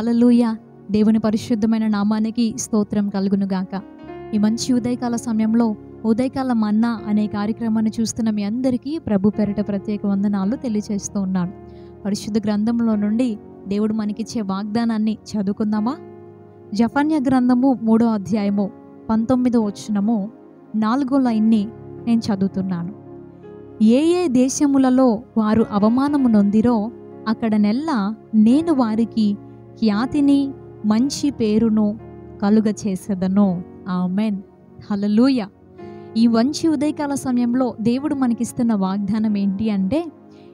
హల్లెలూయ. దేవుని పరిశుద్ధమైన నామానికి స్తోత్రం కలుగును గాక ఈ మంచి ఉదయకాల సమయంలో ఉదయకాల మన్నా అనే కార్యక్రమాన్ని చూస్తున్న మీ అందరికీ ప్రభు పెరట ప్రత్యేక వందనాలు తెలియజేస్తూ ఉన్నాను. పరిశుద్ధ గ్రంథంలో నుండి దేవుడు మనకిచ్చే వాగ్దానాన్ని చదువుకుందామా? జపాన్య గ్రంథము మూడో అధ్యాయము పంతొమ్మిదో వచనము నాలుగో లైన్ని నేను చదువుతున్నాను. ఏ ఏ దేశములలో వారు అవమానము నొందిరో అక్కడ నెల్ల నేను వారికి ఖ్యాతిని మంచి పేరును కలుగచేసేదను. ఆమెన్. హలలుయ ఈ మంచి ఉదయకాల సమయంలో దేవుడు మనకిస్తున్న వాగ్దానం ఏంటి అంటే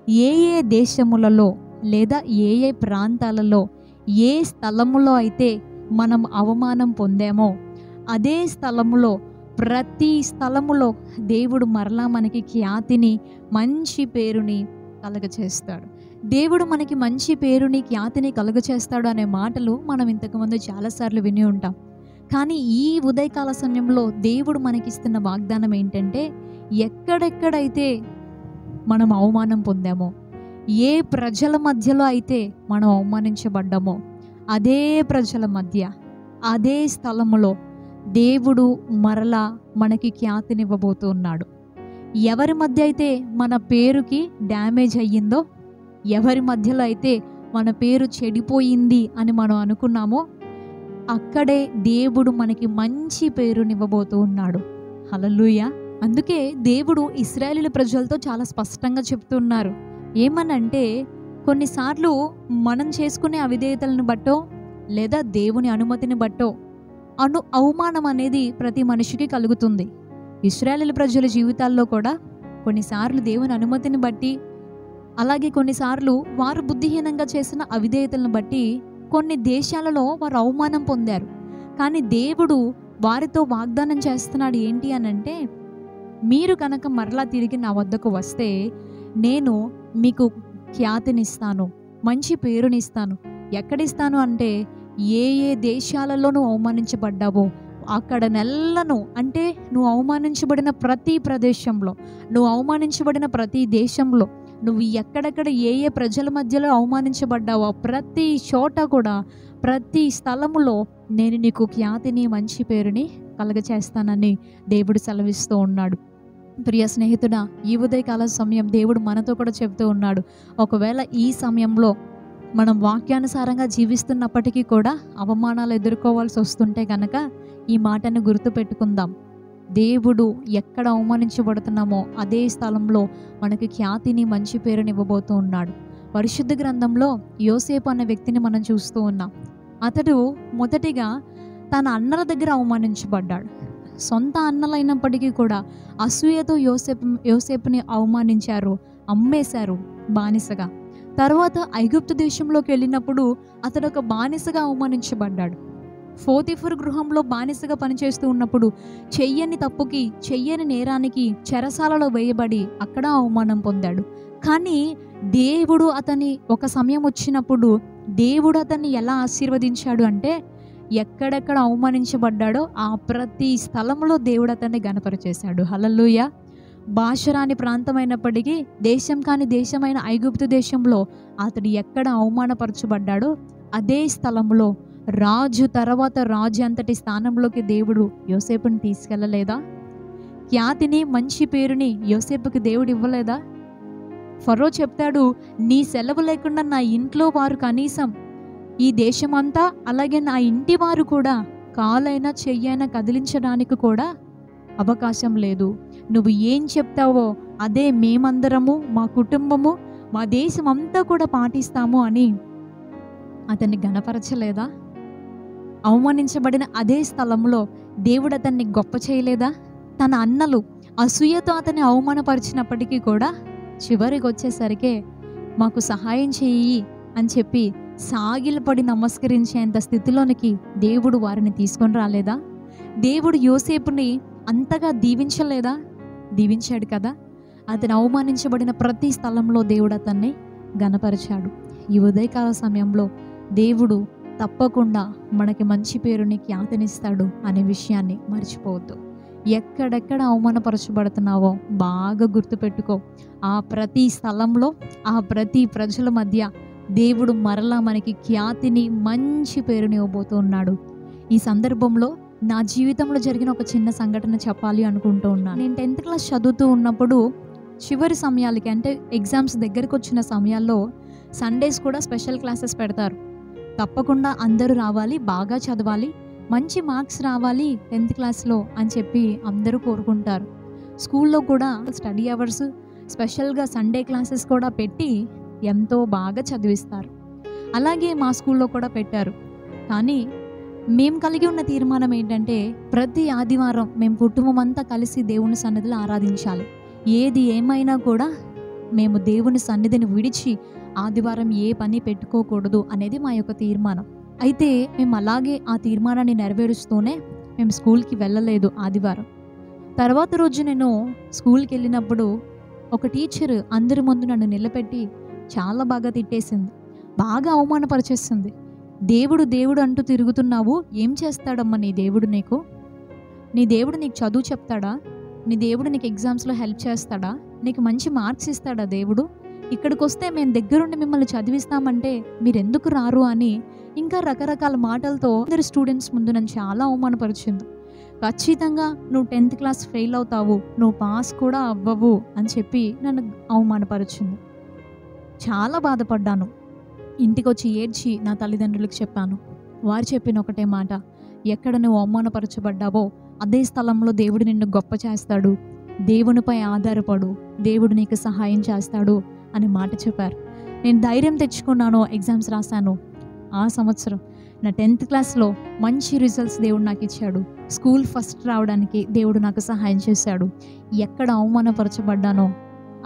ఏ ఏ దేశములలో లేదా ఏ ఏ ప్రాంతాలలో ఏ స్థలములో అయితే మనం అవమానం పొందామో అదే స్థలములో ప్రతి స్థలములో దేవుడు మరలా మనకి ఖ్యాతిని మంచి పేరుని కలగచేస్తాడు. దేవుడు మనకి మంచి పేరుని ఖ్యాతిని కలుగచేస్తాడు అనే మాటలు మనం ఇంతకుముందు చాలాసార్లు విని ఉంటాం. కానీ ఈ ఉదయకాల సమయంలో దేవుడు మనకిస్తున్న వాగ్దానం ఏంటంటే ఎక్కడెక్కడైతే మనం అవమానం పొందామో ఏ ప్రజల మధ్యలో అయితే మనం అవమానించబడ్డామో అదే ప్రజల మధ్య అదే స్థలంలో దేవుడు మరలా మనకి ఖ్యాతినివ్వబోతున్నాడు ఎవరి మధ్య అయితే మన పేరుకి డ్యామేజ్ అయ్యిందో ఎవరి మధ్యలో అయితే మన పేరు చెడిపోయింది అని మనం అనుకున్నామో అక్కడే దేవుడు మనకి మంచి పేరునివ్వబోతూ ఉన్నాడు. హలలుయ అందుకే దేవుడు ఇస్రాయేలీల ప్రజలతో చాలా స్పష్టంగా చెప్తున్నారు. ఏమనంటే కొన్నిసార్లు మనం చేసుకునే అవిధేయతలను బట్టో లేదా దేవుని అనుమతిని బట్టో అను అవమానం అనేది ప్రతి మనిషికి కలుగుతుంది. ఇస్రాయేల్ ప్రజల జీవితాల్లో కూడా కొన్నిసార్లు దేవుని అనుమతిని బట్టి అలాగే కొన్నిసార్లు వారు బుద్ధిహీనంగా చేసిన అవిధేయతలను బట్టి కొన్ని దేశాలలో వారు అవమానం పొందారు. కానీ దేవుడు వారితో వాగ్దానం చేస్తున్నాడు ఏంటి అని అంటే మీరు కనుక మరలా తిరిగి నా వద్దకు వస్తే నేను మీకు ఖ్యాతినిస్తాను మంచి పేరునిస్తాను. ఎక్కడిస్తాను అంటే ఏ ఏ దేశాలలో నువ్వు అవమానించబడ్డావో అక్కడ నెల్లను అంటే నువ్వు అవమానించబడిన ప్రతి ప్రదేశంలో నువ్వు అవమానించబడిన ప్రతి దేశంలో నువ్వు ఎక్కడెక్కడ ఏ ఏ ప్రజల మధ్యలో అవమానించబడ్డావో ప్రతి చోట కూడా ప్రతి స్థలములో నేను నీకు ఖ్యాతిని మంచి పేరుని కలగచేస్తానని దేవుడు సెలవిస్తూ ఉన్నాడు. ప్రియ స్నేహితుడా ఈ ఉదయకాల సమయం దేవుడు మనతో కూడా చెబుతూ ఉన్నాడు. ఒకవేళ ఈ సమయంలో మనం వాక్యానుసారంగా జీవిస్తున్నప్పటికీ కూడా అవమానాలు ఎదుర్కోవాల్సి వస్తుంటే కనుక ఈ మాటను గుర్తుపెట్టుకుందాం. దేవుడు ఎక్కడ అవమానించబడుతున్నామో అదే స్థలంలో మనకి ఖ్యాతిని మంచి పేరుని ఇవ్వబోతూ ఉన్నాడు. పరిశుద్ధ గ్రంథంలో యోసేపు అన్న వ్యక్తిని మనం చూస్తూ ఉన్నాం. అతడు మొదటిగా తన అన్నల దగ్గర అవమానించబడ్డాడు. సొంత అన్నలైనప్పటికీ కూడా అసూయతో యోసేపు యోసేపుని అవమానించారు అమ్మేశారు బానిసగా. తర్వాత ఐగుప్తు దేశంలోకి వెళ్ళినప్పుడు అతడు ఒక బానిసగా అవమానించబడ్డాడు. ఫోతిఫర్ గృహంలో బానిసగా పనిచేస్తూ ఉన్నప్పుడు చెయ్యని తప్పుకి చెయ్యని నేరానికి చెరసాలలో వేయబడి అక్కడ అవమానం పొందాడు. కానీ దేవుడు అతని ఒక సమయం వచ్చినప్పుడు దేవుడు అతన్ని ఎలా ఆశీర్వదించాడు అంటే ఎక్కడెక్కడ అవమానించబడ్డాడో ఆ ప్రతి స్థలంలో దేవుడు అతన్ని గనపరిచేశాడు భాష రాని ప్రాంతమైనప్పటికీ దేశం కాని దేశమైన ఐగుప్తు దేశంలో అతడు ఎక్కడ అవమానపరచబడ్డాడో అదే స్థలంలో రాజు తర్వాత రాజు అంతటి స్థానంలోకి దేవుడు యోసేపుని తీసుకెళ్ళలేదా ఖ్యాతిని మంచి పేరుని యోసేపుకి దేవుడు ఇవ్వలేదా? ఫరో చెప్తాడు నీ సెలవు లేకుండా నా ఇంట్లో వారు కనీసం ఈ దేశమంతా అలాగే నా ఇంటి వారు కూడా కాలైనా చెయ్యైనా కదిలించడానికి కూడా అవకాశం లేదు. నువ్వు ఏం చెప్తావో అదే మేమందరము మా కుటుంబము మా దేశం అంతా కూడా పాటిస్తాము అని అతన్ని గణపరచలేదా? అవమానించబడిన అదే స్థలంలో దేవుడు అతన్ని గొప్ప చేయలేదా? తన అన్నలు అసూయతో అతన్ని అవమానపరిచినప్పటికీ కూడా చివరికి వచ్చేసరికి మాకు సహాయం చేయి అని చెప్పి సాగిలపడి నమస్కరించేంత స్థితిలోనికి దేవుడు వారిని తీసుకొని రాలేదా? దేవుడు యోసేపుని అంతగా దీవించలేదా? దీవించాడు కదా. అతను అవమానించబడిన ప్రతి స్థలంలో దేవుడు అతన్ని గనపరిచాడు ఈ ఉదయకాల సమయంలో దేవుడు తప్పకుండా మనకి మంచి పేరుని ఖ్యాతినిస్తాడు అనే విషయాన్ని మర్చిపోవద్దు. ఎక్కడెక్కడ అవమానపరచబడుతున్నావో బాగా గుర్తుపెట్టుకో. ఆ ప్రతి స్థలంలో ఆ ప్రతి ప్రజల మధ్య దేవుడు మరలా మనకి ఖ్యాతిని మంచి పేరుని ఇవ్వబోతూ ఉన్నాడు. ఈ సందర్భంలో నా జీవితంలో జరిగిన ఒక చిన్న సంఘటన చెప్పాలి అనుకుంటూ ఉన్నాను. నేను టెన్త్ క్లాస్ చదువుతూ ఉన్నప్పుడు చివరి సమయాలకి అంటే ఎగ్జామ్స్ దగ్గరకు వచ్చిన సమయాల్లో సండేస్ కూడా స్పెషల్ క్లాసెస్ పెడతారు. తప్పకుండా అందరూ రావాలి బాగా చదవాలి మంచి మార్క్స్ రావాలి టెన్త్ క్లాస్లో అని చెప్పి అందరూ కోరుకుంటారు. స్కూల్లో కూడా స్టడీ అవర్స్ స్పెషల్గా సండే క్లాసెస్ కూడా పెట్టి ఎంతో బాగా చదివిస్తారు. అలాగే మా స్కూల్లో కూడా పెట్టారు. కానీ మేము కలిగి ఉన్న తీర్మానం ఏంటంటే ప్రతి ఆదివారం మేము కుటుంబం అంతా కలిసి దేవుని సన్నిధిలో ఆరాధించాలి. ఏది ఏమైనా కూడా మేము దేవుని సన్నిధిని విడిచి ఆదివారం ఏ పని పెట్టుకోకూడదు అనేది మా యొక్క తీర్మానం. అయితే మేము అలాగే ఆ తీర్మానాన్ని నెరవేరుస్తూనే మేము స్కూల్కి వెళ్ళలేదు ఆదివారం. తర్వాత రోజు నేను స్కూల్కి వెళ్ళినప్పుడు ఒక టీచర్ అందరి ముందు నన్ను నిలబెట్టి చాలా బాగా తిట్టేసింది. బాగా అవమానపరిచేస్తుంది దేవుడు దేవుడు అంటూ తిరుగుతున్నావు ఏం చేస్తాడమ్మా నీ దేవుడు నీకు? నీ దేవుడు నీకు చదువు చెప్తాడా? నీ దేవుడు నీకు ఎగ్జామ్స్లో హెల్ప్ చేస్తాడా? నీకు మంచి మార్క్స్ ఇస్తాడా దేవుడు? ఇక్కడికి వస్తే మేము దగ్గరుండి మిమ్మల్ని చదివిస్తామంటే మీరు ఎందుకు రారు అని ఇంకా రకరకాల మాటలతో అందరి స్టూడెంట్స్ ముందు నన్ను చాలా అవమానపరిచింది. ఖచ్చితంగా నువ్వు టెన్త్ క్లాస్ ఫెయిల్ అవుతావు నువ్వు పాస్ కూడా అవ్వవు అని చెప్పి నన్ను అవమానపరిచింది. చాలా బాధపడ్డాను. ఇంటికి వచ్చి ఏడ్చి నా తల్లిదండ్రులకు చెప్పాను. వారు చెప్పిన ఒకటే మాట ఎక్కడ నువ్వు అవమానపరచబడ్డావో అదే స్థలంలో దేవుడు నిన్ను గొప్ప చేస్తాడు. దేవునిపై ఆధారపడు. దేవుడు నీకు సహాయం చేస్తాడు. అనే మాట చెప్పారు. నేను ధైర్యం తెచ్చుకున్నాను ఎగ్జామ్స్ రాశాను. ఆ సంవత్సరం నా టెన్త్ క్లాస్లో మంచి రిజల్ట్స్ దేవుడు నాకు ఇచ్చాడు. స్కూల్ ఫస్ట్ రావడానికి దేవుడు నాకు సహాయం చేశాడు. ఎక్కడ అవమానపరచబడ్డానో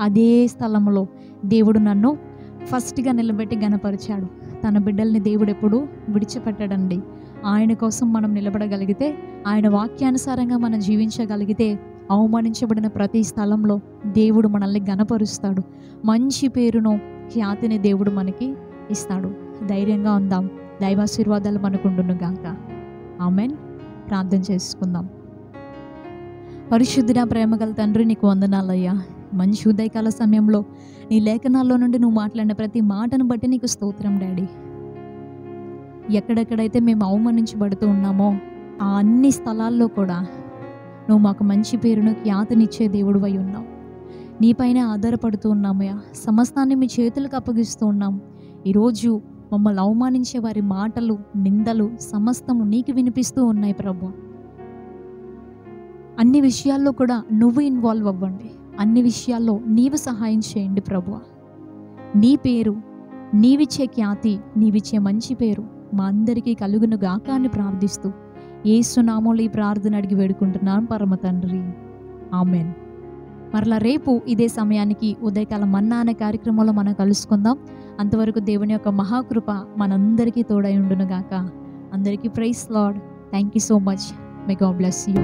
అదే స్థలంలో దేవుడు నన్ను ఫస్ట్గా నిలబెట్టి గనపరిచాడు తన బిడ్డల్ని దేవుడు ఎప్పుడు విడిచిపెట్టడండి. ఆయన కోసం మనం నిలబడగలిగితే ఆయన వాక్యానుసారంగా మనం జీవించగలిగితే అవమానించబడిన ప్రతి స్థలంలో దేవుడు మనల్ని గనపరుస్తాడు మంచి పేరును ఖ్యాతిని దేవుడు మనకి ఇస్తాడు. ధైర్యంగా ఉందాం. దైవాశీర్వాదాలు మనకుండును గాక ఆమెన్. ప్రార్థన చేసుకుందాం. పరిశుద్ధుడ ప్రేమగల తండ్రి నీకు వందనాలయ్యా. మంచి ఉదయకాల సమయంలో నీ లేఖనాల్లో నుండి నువ్వు మాట్లాడిన ప్రతి మాటను బట్టి నీకు స్తోత్రం డాడీ. ఎక్కడెక్కడైతే మేము అవమానించబడుతూ ఉన్నామో ఆ అన్ని స్థలాల్లో కూడా నువ్వు మాకు మంచి పేరును ఖ్యాతినిచ్చే దేవుడు అయి ఉన్నావు. నీపైన ఆధారపడుతూ ఉన్నామయ్యా. సమస్తాన్ని మీ చేతులకు అప్పగిస్తూ ఉన్నాం. ఈరోజు మమ్మల్ని అవమానించే వారి మాటలు నిందలు సమస్తము నీకు వినిపిస్తూ ఉన్నాయి ప్రభు. అన్ని విషయాల్లో కూడా నువ్వు ఇన్వాల్వ్ అవ్వండి. అన్ని విషయాల్లో నీవు సహాయం చేయండి ప్రభు. నీ పేరు నీవిచ్చే ఖ్యాతి నీవిచ్చే మంచి పేరు మా అందరికీ కలుగును గాక అని ప్రార్థిస్తూ ఏసునామోలు ఈ ప్రార్థన అడిగి వేడుకుంటున్నాను పరమ తండ్రి. ఆమెన్. మరలా రేపు ఇదే సమయానికి ఉదయకాల మన్నా అనే కార్యక్రమంలో మనం కలుసుకుందాం. అంతవరకు దేవుని యొక్క మహాకృప మనందరికీ తోడై ఉండునుగాక. అందరికీ praise Lord thank you so much. May God bless you.